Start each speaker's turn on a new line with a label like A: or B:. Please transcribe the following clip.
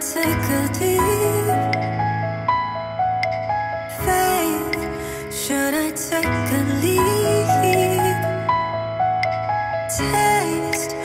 A: take a deep faith? Should I take a leap? Taste.